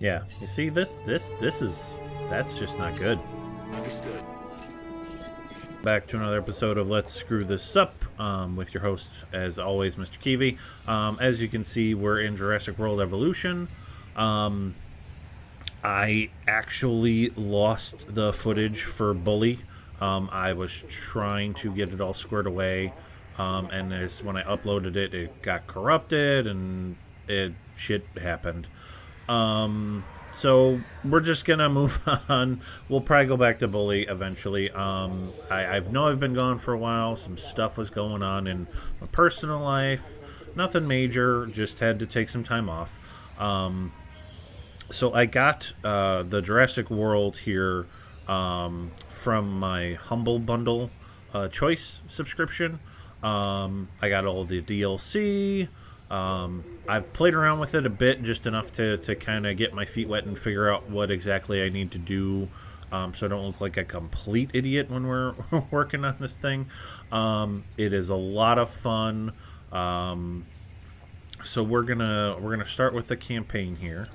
Yeah, you see this, this, this is, that's just not good. Understood. Back to another episode of Let's Screw This Up um, with your host, as always, Mr. Kivi. Um, as you can see, we're in Jurassic World Evolution. Um, I actually lost the footage for Bully. Um, I was trying to get it all squared away, um, and as when I uploaded it, it got corrupted and it shit happened. Um, so we're just gonna move on. We'll probably go back to Bully eventually. Um, I, I know I've been gone for a while. Some stuff was going on in my personal life. Nothing major. Just had to take some time off. Um, so I got uh, the Jurassic World here um, from my Humble Bundle uh, Choice subscription. Um, I got all the DLC. Um, I've played around with it a bit, just enough to, to kind of get my feet wet and figure out what exactly I need to do um, so I don't look like a complete idiot when we're working on this thing. Um, it is a lot of fun. Um, so we're gonna we're gonna start with the campaign here.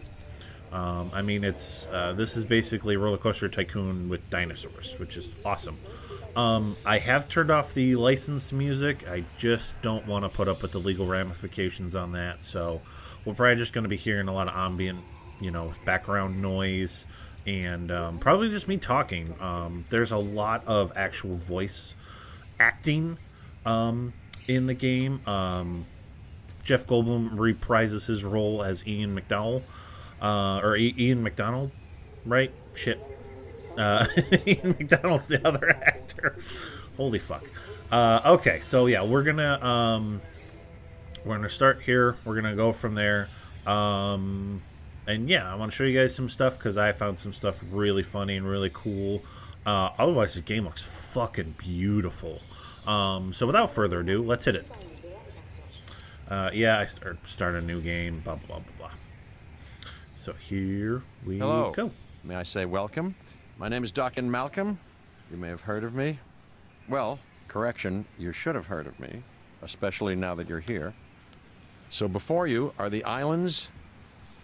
Um, I mean, it's uh, this is basically Roller Coaster Tycoon with dinosaurs, which is awesome. Um, I have turned off the licensed music. I just don't want to put up with the legal ramifications on that. So we're probably just going to be hearing a lot of ambient, you know, background noise and um, probably just me talking. Um, there's a lot of actual voice acting um, in the game. Um, Jeff Goldblum reprises his role as Ian McDowell, uh, or Ian McDonald, right? Shit. Uh, Ian McDonald's the other actor. Holy fuck. Uh, okay, so yeah, we're gonna um, we're gonna start here. We're gonna go from there. Um, and yeah, I want to show you guys some stuff because I found some stuff really funny and really cool. Uh, otherwise, the game looks fucking beautiful. Um, so without further ado, let's hit it. Uh, yeah, I start start a new game. Blah blah blah blah blah. So here we Hello. go. May I say welcome? My name is Dockin Malcolm. You may have heard of me. Well, correction, you should have heard of me, especially now that you're here. So before you are the islands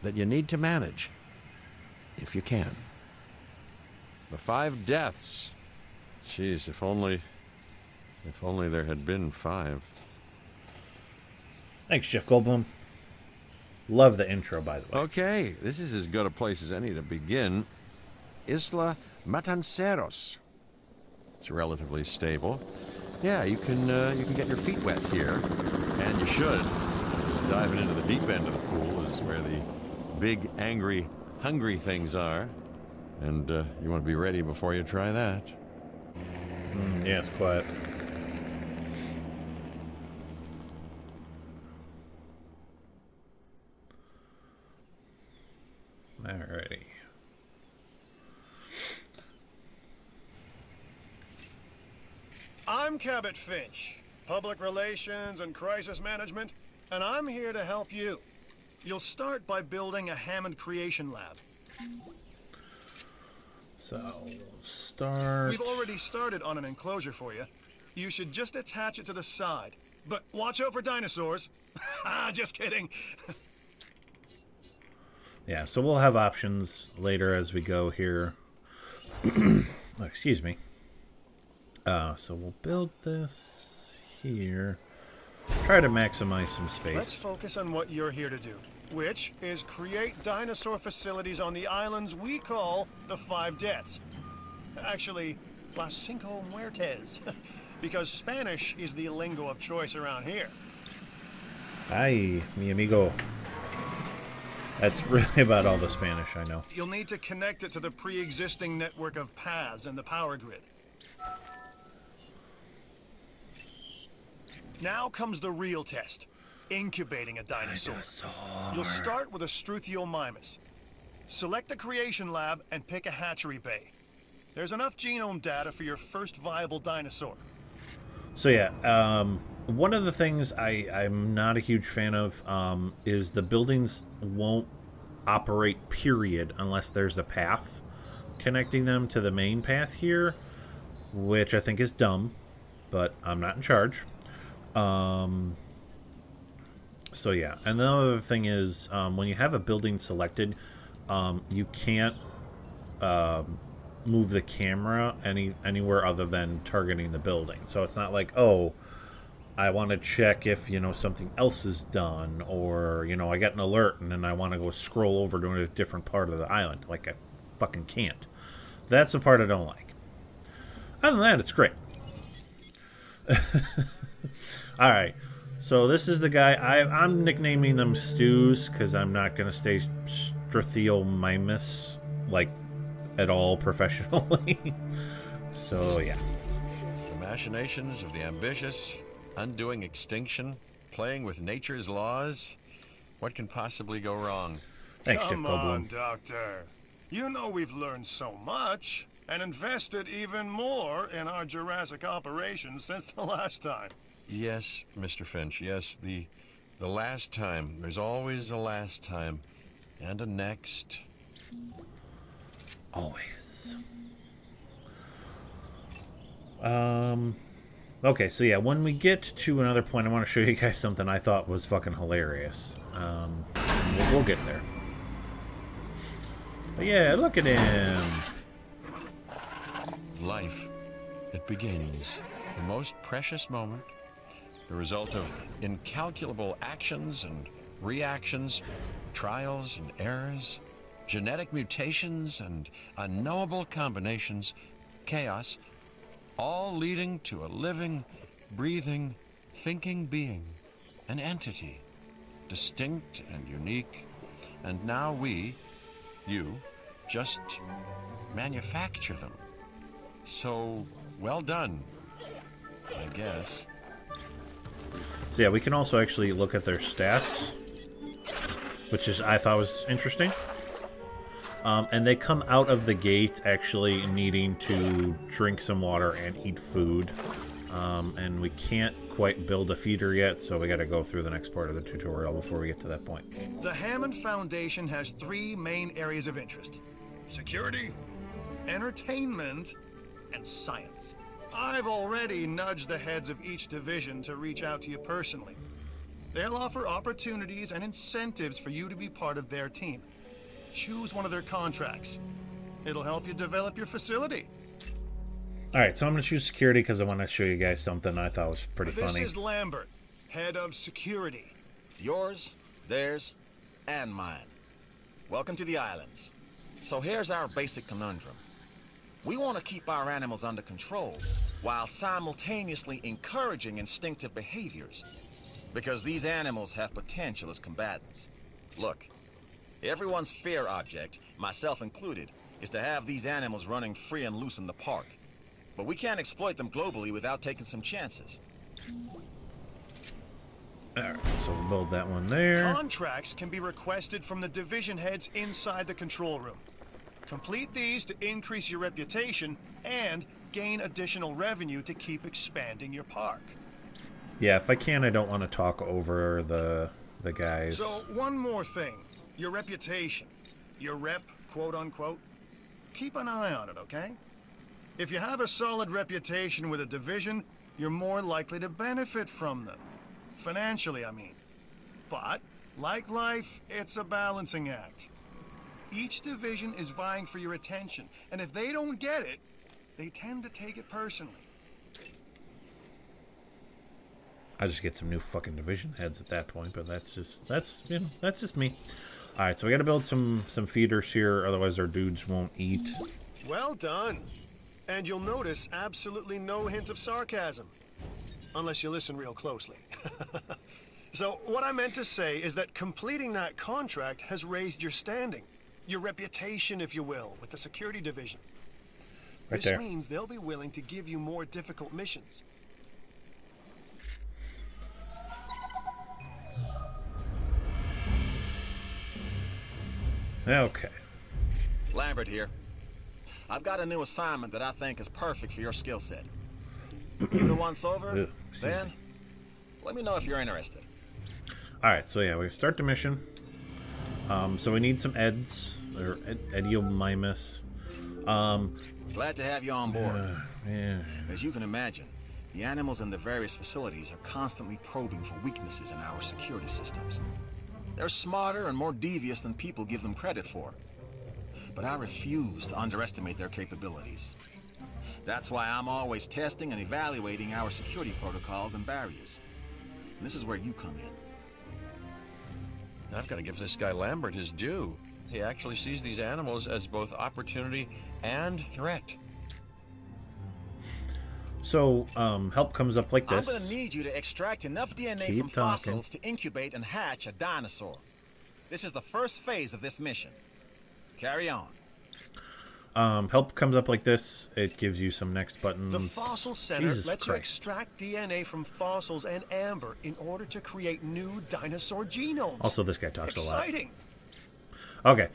that you need to manage, if you can. The five deaths. Jeez, if only. If only there had been five. Thanks, Jeff Goldblum. Love the intro, by the way. Okay, this is as good a place as any to begin. Isla Matanceros. It's relatively stable. Yeah, you can uh, you can get your feet wet here, and you should. 'cause diving into the deep end of the pool is where the big, angry, hungry things are, and uh, you want to be ready before you try that. Mm, yeah, it's quiet. Alrighty. I'm Cabot Finch, Public Relations and Crisis Management, and I'm here to help you. You'll start by building a Hammond Creation Lab. So, start. We've already started on an enclosure for you. You should just attach it to the side. But watch out for dinosaurs. Ah, just kidding. Yeah, so we'll have options later as we go here. Excuse me. Uh, so we'll build this here. Try to maximize some space. Let's focus on what you're here to do, which is create dinosaur facilities on the islands we call the Five Deaths. Actually, Las Cinco Muertes, because Spanish is the lingo of choice around here. Ay, mi amigo. That's really about all the Spanish I know. You'll need to connect it to the pre-existing network of paths and the power grid. Now comes the real test, incubating a dinosaur. You'll start with a Struthiomimus. Select the creation lab and pick a hatchery bay. There's enough genome data for your first viable dinosaur. So yeah, um, one of the things I, I'm not a huge fan of um, is the buildings won't operate period unless there's a path connecting them to the main path here, which I think is dumb, but I'm not in charge. Um, so yeah, and the other thing is um, when you have a building selected, um, you can't um, move the camera any anywhere other than targeting the building. So it's not like oh, I want to check if you know something else is done, or you know I get an alert and then I want to go scroll over to a different part of the island. Like I fucking can't. That's the part I don't like. Other than that, it's great. All right. So this is the guy. I, I'm nicknaming them stews because I'm not going to stay Struthiomimus like at all professionally. so yeah. The machinations of the ambitious, undoing extinction, playing with nature's laws. What can possibly go wrong? Thanks, Come Jeff on, Doctor. You know we've learned so much and invested even more in our Jurassic operations since the last time. Yes, Mr. Finch. Yes, the the last time. There's always a last time and a next. Always. Um. Okay, so yeah, when we get to another point, I want to show you guys something I thought was fucking hilarious. Um, we'll, we'll get there. But yeah, look at him. Life. It begins. The most precious moment. The result of incalculable actions and reactions, trials and errors, genetic mutations and unknowable combinations, chaos, all leading to a living, breathing, thinking being, an entity, distinct and unique. And now we, you, just manufacture them. So, well done, I guess. So yeah, we can also actually look at their stats, which is I thought was interesting. Um, and they come out of the gate actually needing to drink some water and eat food. Um, and we can't quite build a feeder yet, so we got to go through the next part of the tutorial before we get to that point. The Hammond Foundation has three main areas of interest security, entertainment, and science. I've already nudged the heads of each division to reach out to you personally. They'll offer opportunities and incentives for you to be part of their team. Choose one of their contracts. It'll help you develop your facility. All right, so I'm going to choose security because I want to show you guys something I thought was pretty This funny. This is Lambert, head of security. Yours, theirs, and mine. Welcome to the islands. So here's our basic conundrum. We want to keep our animals under control while simultaneously encouraging instinctive behaviors. Because these animals have potential as combatants. Look, everyone's fear object, myself included, is to have these animals running free and loose in the park. But we can't exploit them globally without taking some chances. All right, so we'll build that one there. Contracts can be requested from the division heads inside the control room. Complete these to increase your reputation and gain additional revenue to keep expanding your park. Yeah, if I can, I don't want to talk over the the guys. So, one more thing your reputation, your rep, quote unquote. Keep an eye on it, okay? If you have a solid reputation with a division, you're more likely to benefit from them. Financially, I mean. But, like life, it's a balancing act. Each division is vying for your attention, and if they don't get it, they tend to take it personally. I just get some new fucking division heads at that point, but that's just that's you know that's just me. All right, so we got to build some some feeders here, otherwise our dudes won't eat. Well done. And you'll notice absolutely no hint of sarcasm. Unless you listen real closely. so, what I meant to say is that completing that contract has raised your standing, your reputation, if you will, with the security division. Right this there. means they'll be willing to give you more difficult missions. Okay. Lambert here. I've got a new assignment that I think is perfect for your skill set. Either once over, Ugh, excuse then me. let me know if you're interested. All right, so yeah, we start the mission. Um, so we need some eds or ed- Ediomimus. Um, Glad to have you on board. yeah. As you can imagine, the animals in the various facilities are constantly probing for weaknesses in our security systems. They're smarter and more devious than people give them credit for. but I refuse to underestimate their capabilities. That's why I'm always testing and evaluating our security protocols and barriers. And this is where you come in. I've got to give this guy Lambert his due. He actually sees these animals as both opportunity and threat. So, um, help comes up like this. I'm gonna need you to extract enough DNA Keep from talking. fossils to incubate and hatch a dinosaur. This is the first phase of this mission. Carry on. Um, help comes up like this. It gives you some next buttons. The Fossil Center Jesus lets you extract DNA from fossils and amber in order to create new dinosaur genomes. Also, this guy talks a lot. Exciting. Okay,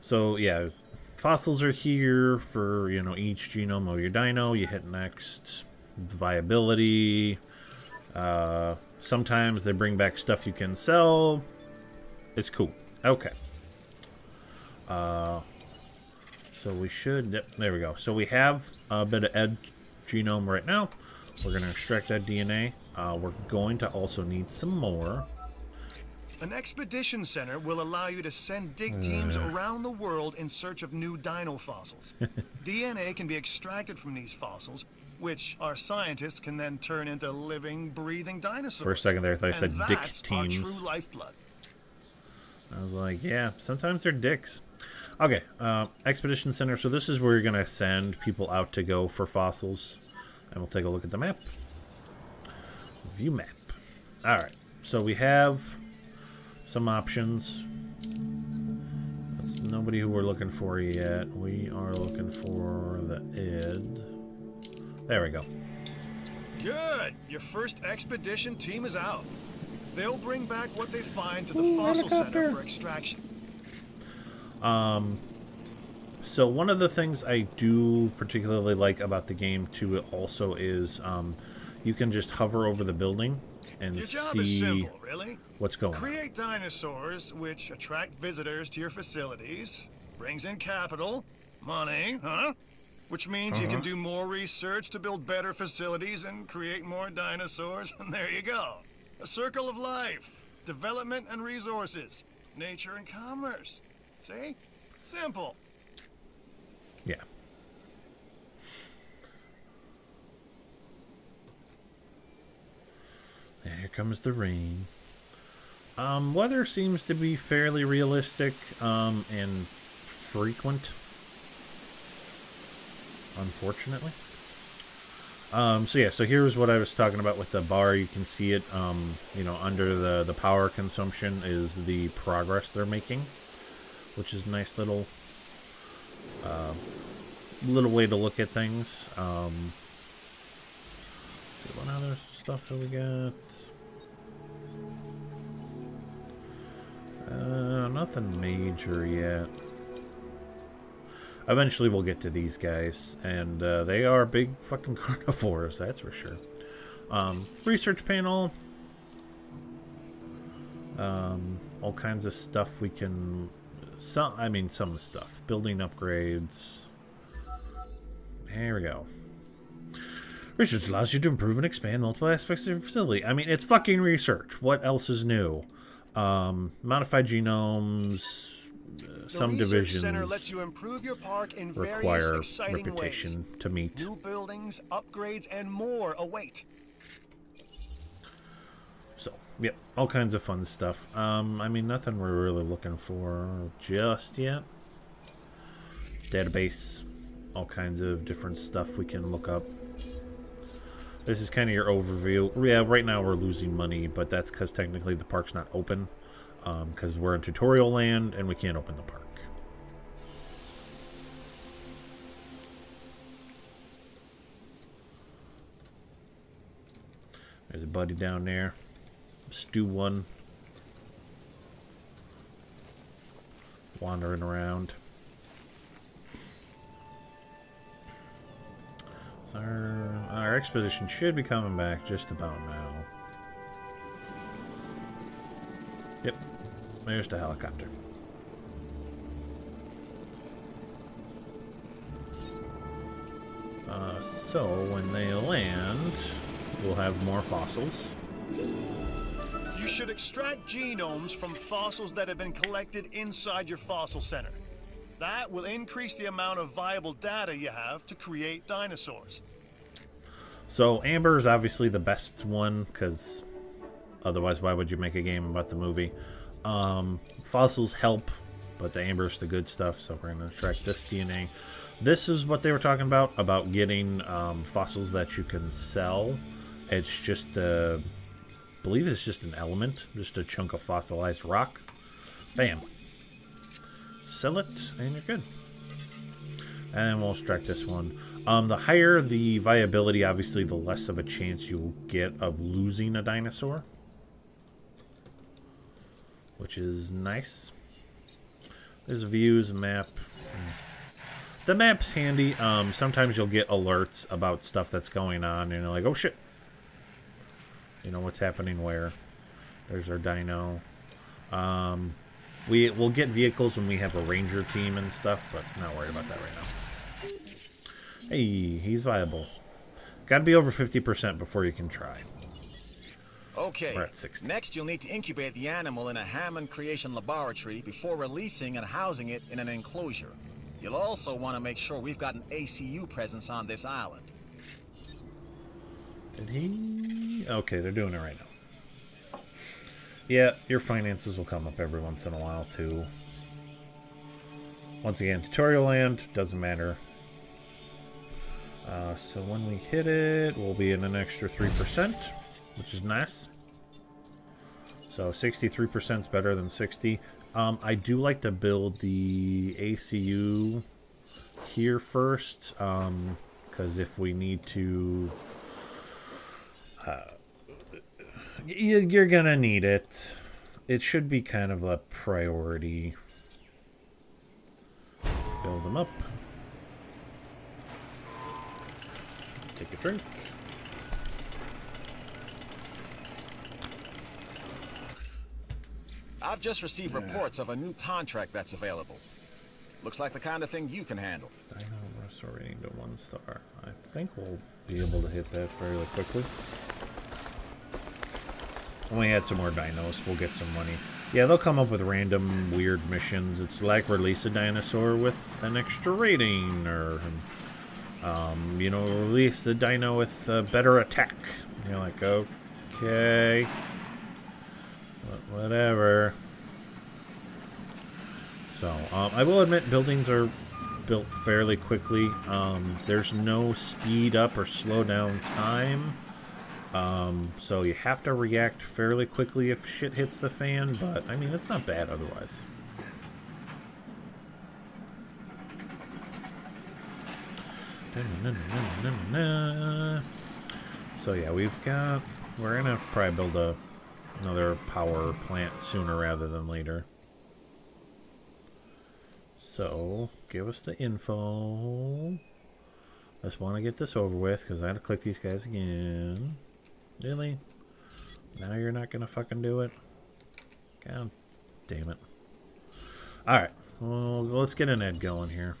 so yeah, fossils are here for you know each genome of your dino. You hit next, viability. Uh, sometimes they bring back stuff you can sell. It's cool. Okay. Uh, so we should. Yep, there we go. So we have a bit of ed genome right now. We're gonna extract that DNA. Uh, we're going to also need some more. An expedition center will allow you to send dig teams around the world in search of new dino fossils. DNA can be extracted from these fossils, which our scientists can then turn into living, breathing dinosaurs. For a second there, I thought I said dick our teams. true lifeblood. I was like, yeah, sometimes they're dicks. Okay, uh, Expedition Center. So this is where you're going to send people out to go for fossils. And we'll take a look at the map. View map. All right, so we have some options. That's nobody who we're looking for yet. We are looking for the id. There we go. Good. Your first expedition team is out. They'll bring back what they find to the Ooh, fossil helicopter. center for extraction. So one of the things I do particularly like about the game too also is um, you can just hover over the building and Your job is see simple, really. what's going on. Create dinosaurs which attract visitors to your facilities, brings in capital, money, huh? Which means you Uh-huh. can do more research to build better facilities and create more dinosaurs, and there you go. A circle of life, development and resources, nature and commerce. See? Simple. Yeah. And here comes the rain. Um, weather seems to be fairly realistic um, and frequent. Unfortunately. Um, so yeah, so here's what I was talking about with the bar. You can see it, um, you know, under the the power consumption is the progress they're making, which is a nice little little way to look at things. Um, see what other stuff have we got? Uh, nothing major yet. Eventually, we'll get to these guys, and uh, they are big fucking carnivores. That's for sure. Um, research panel. Um, all kinds of stuff we can. Some, I mean, some stuff. Building upgrades. There we go. Research allows you to improve and expand multiple aspects of your facility. I mean, it's fucking research. What else is new? Um, modified genomes, uh, some divisions center lets you improve your park in various require reputation ways. to meet. New buildings, upgrades, and more await. Yep, all kinds of fun stuff. Um, I mean, nothing we're really looking for just yet. Database, all kinds of different stuff we can look up. This is kind of your overview. Yeah, right now we're losing money, but that's because technically the park's not open. Because we're in tutorial land and we can't open the park. There's a buddy down there. Stew one. Wandering around. So our, our expedition should be coming back just about now. Yep. There's the helicopter. Uh, so when they land, we'll have more fossils. You should extract genomes from fossils that have been collected inside your fossil center. That will increase the amount of viable data you have to create dinosaurs. So Amber is obviously the best one because otherwise, why would you make a game about the movie? Um, fossils help, but the Amber's the good stuff. So we're going to extract this DNA. This is what they were talking about about getting um, fossils that you can sell. It's just a, I believe it's just an element, just a chunk of fossilized rock. Bam. Sell it, and you're good. And we'll extract this one. Um, the higher the viability, obviously, the less of a chance you'll get of losing a dinosaur. Which is nice. There's views, map. The map's handy. Um, sometimes you'll get alerts about stuff that's going on, and you're like, oh shit. You know what's happening where. There's our dino. Um, we, we'll get vehicles when we have a ranger team and stuff, but not worried about that right now. Hey, he's viable. Gotta be over 50% before you can try. Okay. We're at 60. Next, you'll need to incubate the animal in a Hammond Creation Laboratory before releasing and housing it in an enclosure. You'll also want to make sure we've got an ACU presence on this island. Did he? Okay, they're doing it right now. Yeah, your finances will come up every once in a while, too. Once again, tutorial land, doesn't matter. Uh, so when we hit it, we'll be in an extra 3%, which is nice. So 63% is better than 60. Um, I do like to build the ACU here first, because if we need to... Uh, y- you're gonna need it. It should be kind of a priority. Build them up. Take a drink. I've just received reports of a new contract that's available. Looks like the kind of thing you can handle. Dino restore rating to one star. I think we'll be able to hit that fairly quickly. When we add some more dinos, we'll get some money. Yeah, they'll come up with random weird missions. It's like release a dinosaur with an extra rating, or um, you know, release the dino with a better attack. You're like, okay, Wha- whatever. So, um, I will admit, buildings are built fairly quickly. Um, there's no speed up or slow down time. Um, so you have to react fairly quickly if shit hits the fan, but I mean, it's not bad otherwise. So yeah, we've got. We're gonna probably build a another power plant sooner rather than later. So give us the info. I just want to get this over with because I had to click these guys again. Really? Now you're not gonna fucking do it? God damn it. Alright. Well, let's get an Ed going here.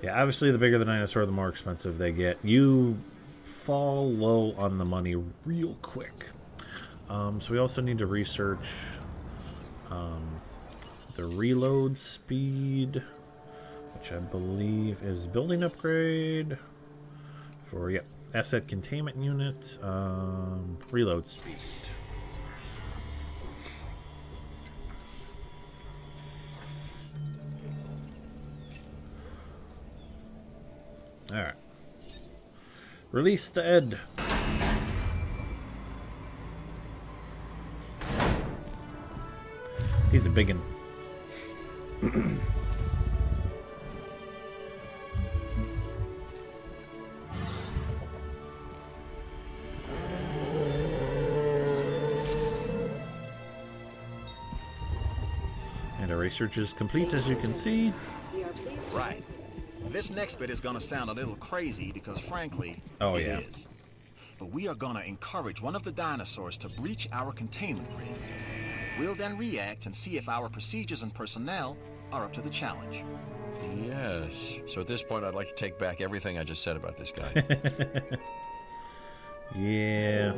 Yeah, obviously the bigger the dinosaur, the more expensive they get. You fall low on the money real quick. Um, so we also need to research um, the reload speed, which I believe is building upgrade for, yep, asset containment unit, um, reload speed. Alright. Release the Ed. He's a big one. and our research is complete, as you can see. Right. This next bit is gonna sound a little crazy because, frankly, Oh, it yeah. is. But we are gonna encourage one of the dinosaurs to breach our containment grid. We'll then react and see if our procedures and personnel are up to the challenge. Yes. So at this point, I'd like to take back everything I just said about this guy. Yeah.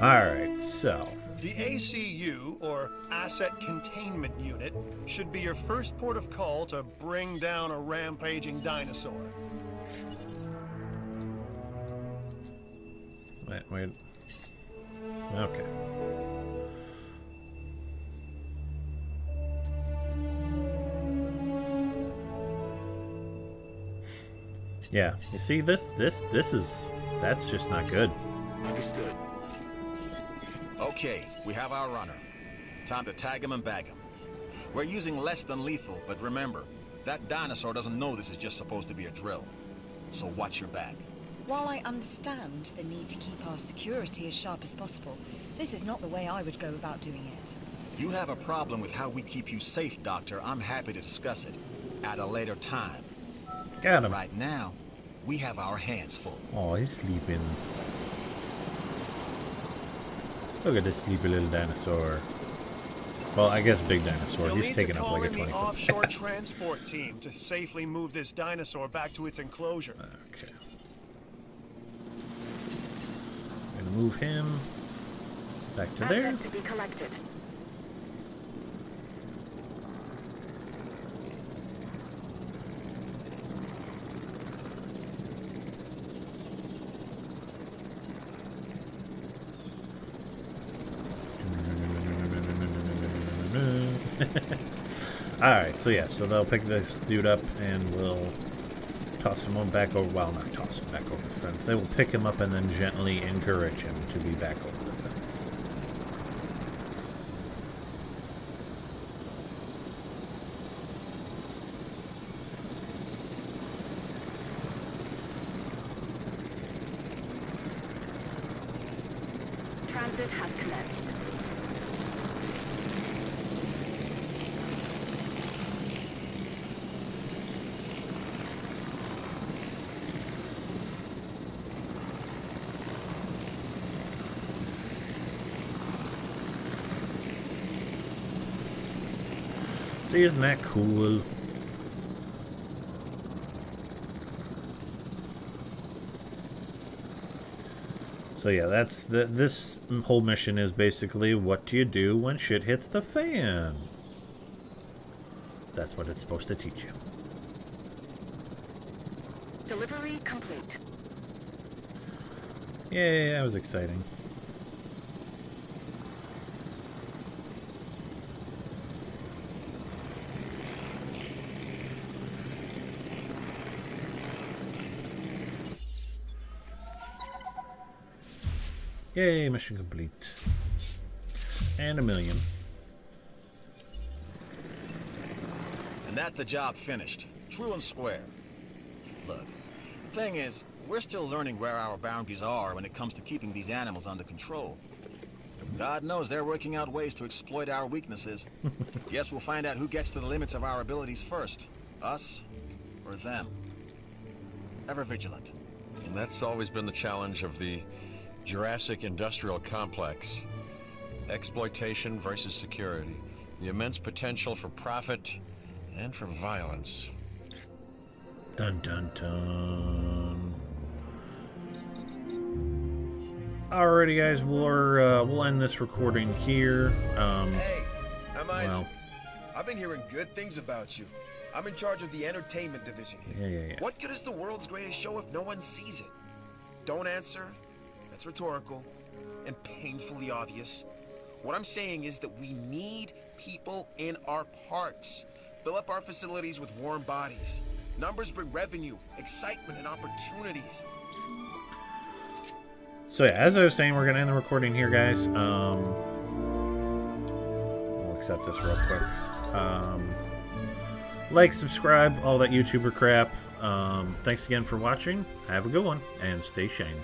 Alright, so. The ACU, or Asset Containment Unit, should be your first port of call to bring down a rampaging dinosaur. Wait, wait. Okay. Yeah, you see this this this is that's just not good. Understood. Okay, we have our runner. Time to tag him and bag him. We're using less than lethal, but remember, that dinosaur doesn't know this is just supposed to be a drill. So watch your back. While I understand the need to keep our security as sharp as possible, this is not the way I would go about doing it. You have a problem with how we keep you safe, Doctor. I'm happy to discuss it at a later time. Got him. Right now, we have our hands full. Oh, he's sleeping. Look at this sleepy little dinosaur. Well, I guess big dinosaur. You'll he's need taking to up call like a 20 the offshore transport team to safely move this dinosaur back to its enclosure. Okay. Gonna move him back to there. To be collected. Alright, so yeah, so they'll pick this dude up and we'll toss him on back over. Well, not back over the fence. They will pick him up and then gently encourage him to be back over the fence. See, isn't that cool? So yeah, that's the this whole mission is basically what do you do when shit hits the fan? That's what it's supposed to teach you. Delivery complete. Yay, that was exciting. Yay, mission complete. And a million. And that's the job finished. True and square. Look, the thing is, we're still learning where our boundaries are when it comes to keeping these animals under control. God knows they're working out ways to exploit our weaknesses. Guess we'll find out who gets to the limits of our abilities first. Us or them. Ever vigilant. And that's always been the challenge of the Jurassic industrial complex. Exploitation versus security. The immense potential for profit and for violence. Dun dun dun. Alrighty, guys, we'll uh, we'll end this recording here. Um, Hey, I'm Isaac. Well. I've been hearing good things about you. I'm in charge of the entertainment division here. Yeah, yeah, yeah. What good is the world's greatest show if no one sees it? Don't answer. That's rhetorical and painfully obvious. What I'm saying is that we need people in our parks. Fill up our facilities with warm bodies. Numbers bring revenue, excitement, and opportunities. So yeah, as I was saying, we're gonna end the recording here, guys. Um, we'll accept this real quick. Um, like, subscribe, all that YouTuber crap. Um, thanks again for watching. Have a good one, and stay shiny.